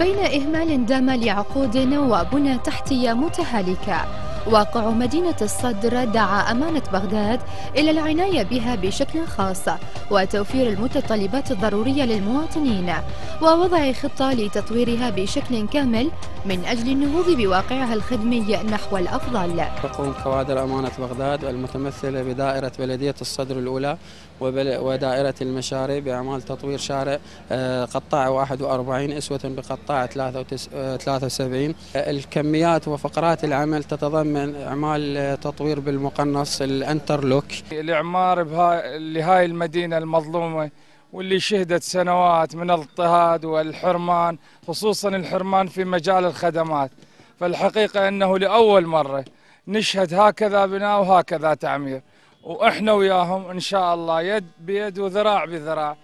بين إهمال دام لعقود وبنى تحتية متهالكة واقع مدينة الصدر دعا أمانة بغداد إلى العناية بها بشكل خاص وتوفير المتطلبات الضرورية للمواطنين ووضع خطة لتطويرها بشكل كامل من أجل النهوض بواقعها الخدمي نحو الأفضل. تقوم كوادر أمانة بغداد المتمثلة بدائرة بلدية الصدر الأولى ودائرة المشاري بأعمال تطوير شارع آه، قطاع 41 أسوة بقطاع 73 الكميات وفقرات العمل تتضمن أعمال تطوير بالمقنص الانترلوك. الإعمار لهاي المدينة المظلومة واللي شهدت سنوات من الاضطهاد والحرمان خصوصا الحرمان في مجال الخدمات. فالحقيقة أنه لأول مرة نشهد هكذا بناء وهكذا تعمير. وإحنا وياهم إن شاء الله يد بيد وذراع بذراع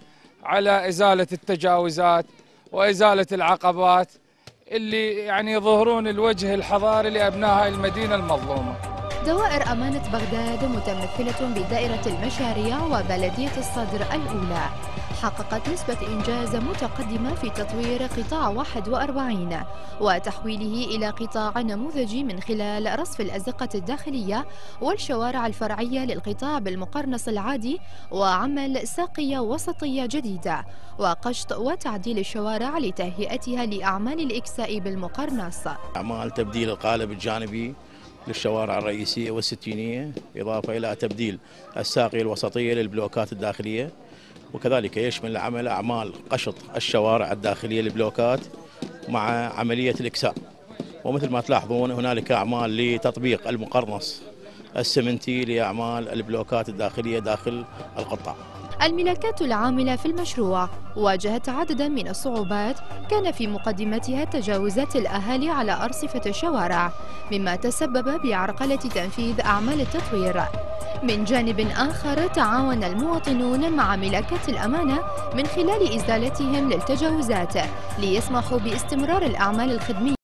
على إزالة التجاوزات وإزالة العقبات اللي يعني يظهرون الوجه الحضاري لابناء هاي المدينة المظلومة. دوائر أمانة بغداد متمثلة بدائرة المشاريع وبلدية الصدر الأولى حققت نسبة إنجاز متقدمة في تطوير قطاع 41 وتحويله إلى قطاع نموذجي من خلال رصف الأزقة الداخلية والشوارع الفرعية للقطاع بالمقرنص العادي وعمل ساقية وسطية جديدة وقشط وتعديل الشوارع لتهيئتها لأعمال الإكساء بالمقرنص. أعمال تبديل القالب الجانبي للشوارع الرئيسية والستينية إضافة إلى تبديل الساقية الوسطية للبلوكات الداخلية. وكذلك يشمل العمل أعمال قشط الشوارع الداخلية للبلوكات مع عملية الإكساء. ومثل ما تلاحظون هنالك أعمال لتطبيق المقرنص السمنتي لأعمال البلوكات الداخلية داخل القطاع. الملاكات العاملة في المشروع واجهت عددا من الصعوبات كان في مقدمتها تجاوزات الأهالي على أرصفة الشوارع مما تسبب بعرقلة تنفيذ أعمال التطوير. من جانب آخر تعاون المواطنون مع ملاكات الأمانة من خلال إزالتهم للتجاوزات ليسمحوا باستمرار الأعمال الخدمية.